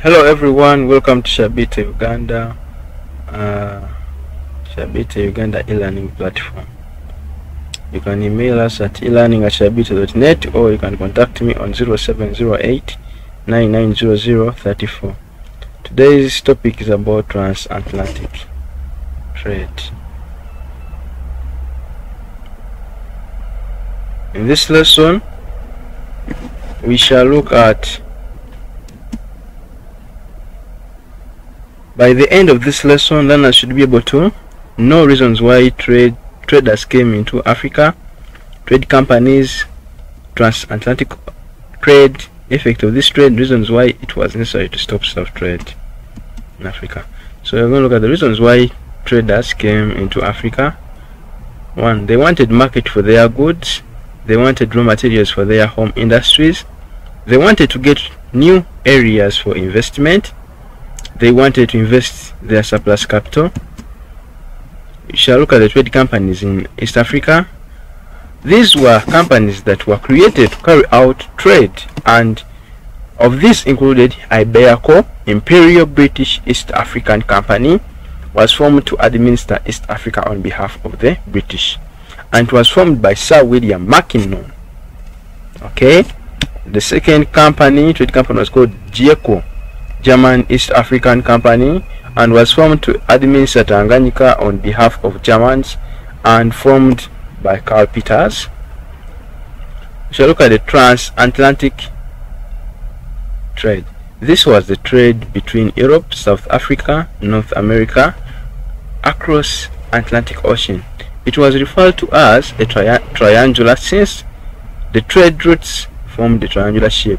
Hello everyone, welcome to Sharebility Uganda, uh, Sharebility Uganda e-learning platform. You can email us at e-learning at sharebility.net or you can contact me on 0708 990034. Today's topic is about transatlantic trade. In this lesson, we shall look at By the end of this lesson, learners should be able to know reasons why trade traders came into Africa, trade companies, transatlantic trade, effect of this trade, reasons why it was necessary to stop slave trade in Africa. So we're going to look at the reasons why traders came into Africa. One, they wanted market for their goods. They wanted raw materials for their home industries. They wanted to get new areas for investment they wanted to invest their surplus capital. We shall look at the trade companies in East Africa. These were companies that were created to carry out trade and of these included IBEACO, Imperial British East African Company, was formed to administer East Africa on behalf of the British and was formed by Sir William Mackinnon. Okay, the second company, trade company was called GEACO German East African Company and was formed to administer Tanganyika on behalf of Germans and formed by Carl Peters. Shall look at the transatlantic trade. This was the trade between Europe, South Africa, North America, across Atlantic Ocean. It was referred to as a tri triangular since the trade routes formed the triangular shape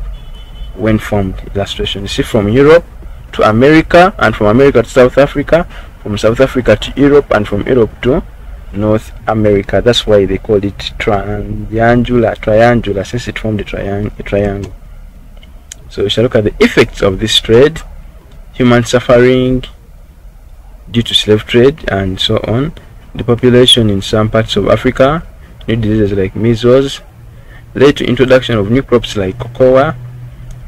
when formed illustration. You see from Europe to America and from America to South Africa from South Africa to Europe and from Europe to North America. That's why they called it triangular triangular since it formed a, triang a triangle. So we shall look at the effects of this trade human suffering due to slave trade and so on. The population in some parts of Africa new diseases like measles led to introduction of new crops like cocoa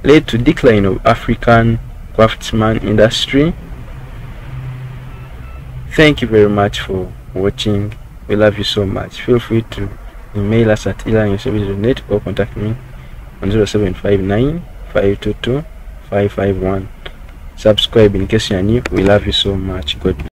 led to decline of African craftsman industry. Thank you very much for watching. We love you so much. Feel free to email us at e-learning.net or contact me on 0759 522 551. Subscribe in case you are new. We love you so much. God bless.